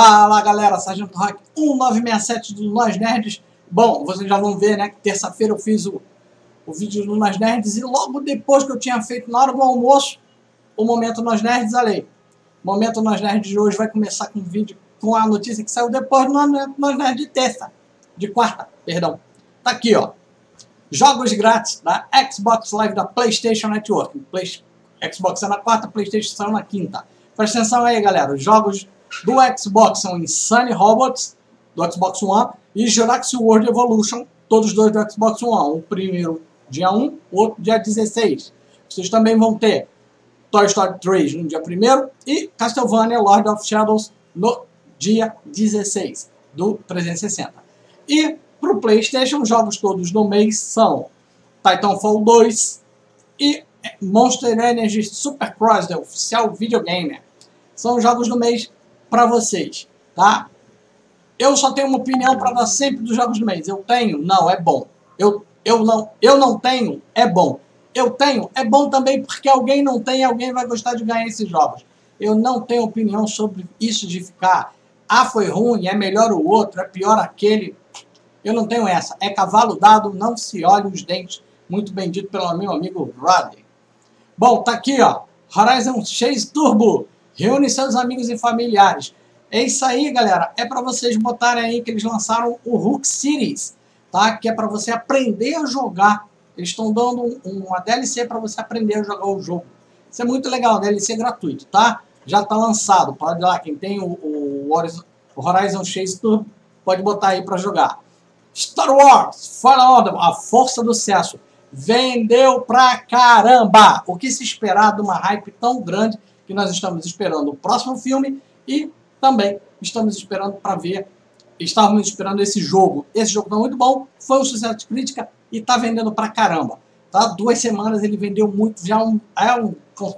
Fala galera, Sargento Rock 1967 do Nós Nerds. Bom, vocês já vão ver, né, que terça-feira eu fiz o, o vídeo do Nós Nerds e logo depois que eu tinha feito na hora do almoço, o Momento Nós Nerds, alei. O Momento Nós Nerds de hoje vai começar com um vídeo com a notícia que saiu depois do Nós Nerds de terça, de quarta, perdão. Tá aqui, ó. Jogos grátis da Xbox Live da PlayStation Network. Play, Xbox é na quarta, PlayStation saiu na quinta. Presta atenção aí, galera. Os jogos do Xbox são Insane Robots, do Xbox One, e Jurassic World Evolution, todos dois do Xbox One. O primeiro dia 1, o outro dia 16. Vocês também vão ter Toy Story 3 no dia 1 e Castlevania Lord of Shadows no dia 16 do 360. E para o PlayStation, os jogos todos do mês são Titanfall 2 e Monster Energy Supercross, oficial videogame. São os jogos do mês para vocês, tá? Eu só tenho uma opinião para dar sempre dos jogos do mês. Eu tenho? Não, é bom. Eu, eu, não, eu não tenho? É bom. Eu tenho? É bom também porque alguém não tem alguém vai gostar de ganhar esses jogos. Eu não tenho opinião sobre isso de ficar ah, foi ruim, é melhor o outro, é pior aquele. Eu não tenho essa. É cavalo dado, não se olhe os dentes. Muito bem dito pelo meu amigo Rodney. Bom, tá aqui, ó. Horizon Chase Turbo. Reúne seus amigos e familiares. É isso aí, galera. É para vocês botarem aí que eles lançaram o Hook Series, tá? Que é para você aprender a jogar. Eles estão dando um, uma DLC para você aprender a jogar o jogo. Isso é muito legal, DLC gratuito, tá? Já está lançado. Pode ir lá, quem tem o, o, Horizon, o Horizon Chase Turbo, pode botar aí para jogar. Star Wars Fallen Order, a força do sucesso. Vendeu pra caramba! O que se esperar de uma hype tão grande que nós estamos esperando o próximo filme e também estamos esperando para ver, estávamos esperando esse jogo. Esse jogo está muito bom, foi um sucesso de crítica e está vendendo pra caramba. Tá? Duas semanas ele vendeu muito, já um, é um,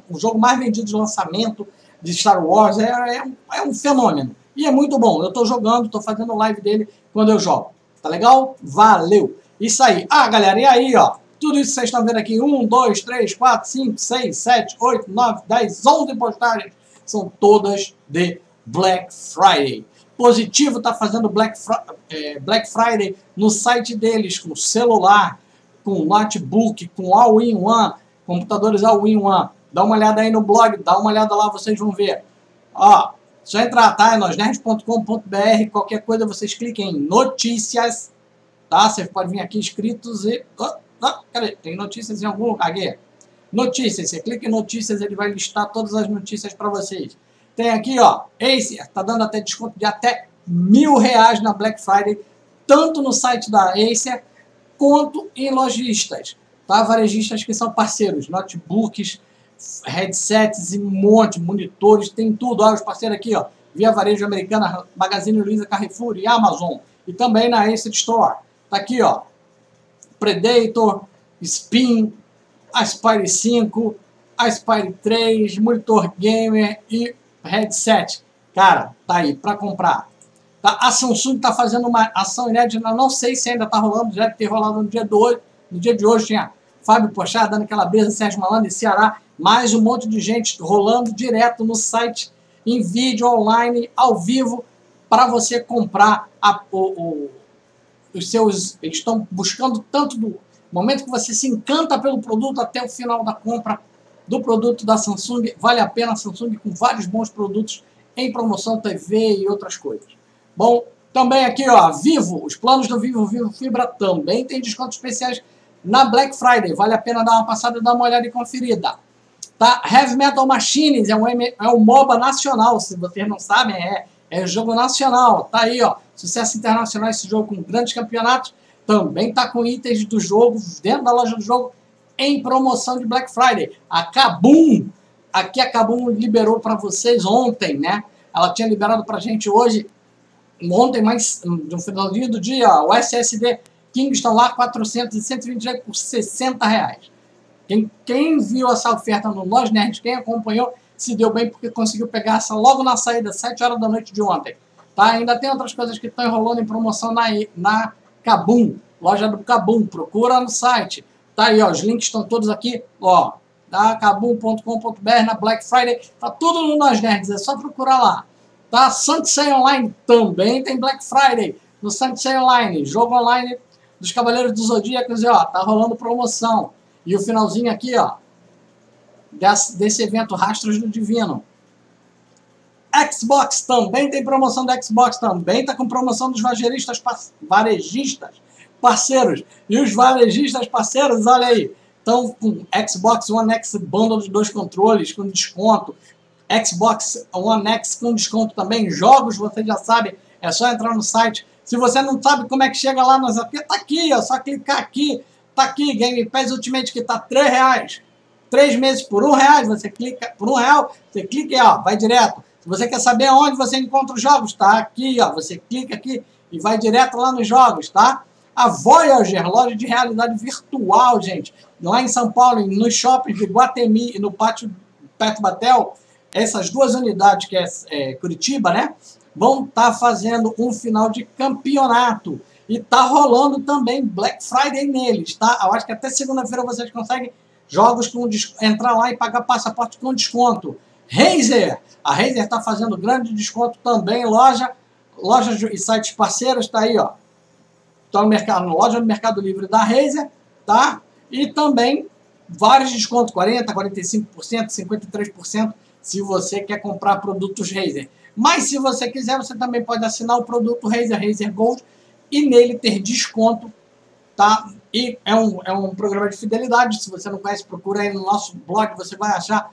um jogo mais vendido de lançamento de Star Wars, é, é, um, é um fenômeno. E é muito bom, eu estou jogando, estou fazendo live dele quando eu jogo. Tá legal? Valeu! Isso aí. Ah, galera, e aí, ó? Tudo isso vocês estão vendo aqui, 1, 2, 3, 4, 5, 6, 7, 8, 9, 10, 11 postagens, são todas de Black Friday. Positivo está fazendo Black, é, Black Friday no site deles, com celular, com notebook, com all-in-one, computadores all-in-one. Dá uma olhada aí no blog, dá uma olhada lá, vocês vão ver. Ó, só entrar, tá? É nosnerds.com.br, qualquer coisa vocês cliquem em notícias, tá? Você pode vir aqui inscritos e... Oh, Tem notícias em algum lugar aqui. Notícias, você clica em notícias, ele vai listar todas as notícias para vocês. Tem aqui, ó, Acer, tá dando até desconto de até mil reais na Black Friday, tanto no site da Acer, quanto em lojistas, tá? Varejistas que são parceiros, notebooks, headsets e monte, monitores, tem tudo. Olha os parceiros aqui, ó, Via Varejo Americana, Magazine Luiza, Carrefour e Amazon. E também na Acer Store. Tá aqui, ó, Predator, Spin, Aspire 5, Aspire 3, monitor gamer e headset. Cara, tá aí para comprar. Tá? A Samsung está fazendo uma ação inédita, não sei se ainda está rolando, deve ter rolado no dia, do hoje, no dia de hoje. Tinha Fábio Pochá dando aquela brisa, Sérgio Malandro e Ceará, mais um monte de gente rolando direto no site, em vídeo, online, ao vivo, para você comprar a, o, o os seus eles estão buscando tanto do momento que você se encanta pelo produto até o final da compra do produto da Samsung, vale a pena a Samsung com vários bons produtos em promoção TV e outras coisas. Bom, também aqui ó, Vivo, os planos do Vivo Vivo Fibra também tem descontos especiais na Black Friday, vale a pena dar uma passada, dar uma olhada e conferida. Tá? Heavy Metal Machines é um, é um MOBA nacional, se vocês não sabem, é é jogo nacional, tá aí, ó. Sucesso internacional esse jogo com grandes campeonatos. Também tá com itens do jogo dentro da loja do jogo em promoção de Black Friday. A Kabum, aqui a Kabum liberou para vocês ontem, né? Ela tinha liberado pra gente hoje, ontem, mais no finalzinho do dia, o SSD Kingston lá, 400 e 120 por 60 reais. Quem, quem viu essa oferta no Loja Nerd, quem acompanhou, se deu bem porque conseguiu pegar essa logo na saída, 7 horas da noite de ontem. Tá? Ainda tem outras coisas que estão enrolando em promoção na, na Kabum, loja do Kabum, procura no site. Tá aí, ó, os links estão todos aqui, ó, tá? kabum.com.br na Black Friday, tá tudo no Nós Nerds, é só procurar lá. Tá? Sunset Online também tem Black Friday. No Sunset Online, jogo online dos Cavaleiros dos Zodíacos, e ó, tá rolando promoção. E o finalzinho aqui, ó, desse, evento Rastros do Divino. Xbox também tem promoção do Xbox, também tá com promoção dos varejistas, varejistas parceiros. E os varejistas parceiros, olha aí, estão com Xbox One X bundle de dois controles com desconto. Xbox One X com desconto também. Jogos, você já sabe, é só entrar no site. Se você não sabe como é que chega lá aqui, tá aqui, é só clicar aqui. Tá aqui, Game Pass Ultimate que tá 3 reais. Três meses por um real, você clica por um real, você clica e ó, vai direto. Se você quer saber onde você encontra os jogos, tá aqui, ó, você clica aqui e vai direto lá nos jogos, tá? A Voyager, loja de realidade virtual, gente, lá em São Paulo, nos shoppings de Guatemi e no pátio Petro Batel, essas duas unidades, que é, é Curitiba, né, vão estar tá fazendo um final de campeonato. E tá rolando também Black Friday neles, tá? Eu acho que até segunda-feira vocês conseguem jogos com entrar lá e pagar passaporte com desconto. Razer, a Razer está fazendo grande desconto também, loja, lojas e sites parceiros, está aí, ó. Está no mercado, loja do Mercado Livre da Razer, tá? E também vários descontos, 40, 45%, 53%, se você quer comprar produtos Razer. Mas se você quiser, você também pode assinar o produto Razer, Razer Gold, e nele ter desconto, tá? E é um, é um programa de fidelidade, se você não conhece, procura aí no nosso blog, você vai achar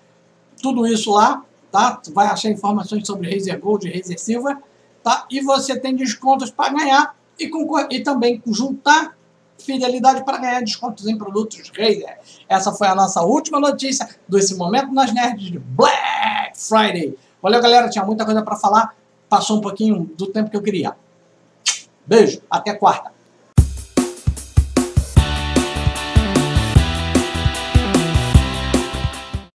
tudo isso lá, tá? Você vai achar informações sobre Razer Gold e Razer Silver, tá? E você tem descontos para ganhar e, e também juntar fidelidade para ganhar descontos em produtos Razer. Essa foi a nossa última notícia desse momento nas nerds de Black Friday. Valeu, galera. Tinha muita coisa para falar. Passou um pouquinho do tempo que eu queria. Beijo. Até quarta.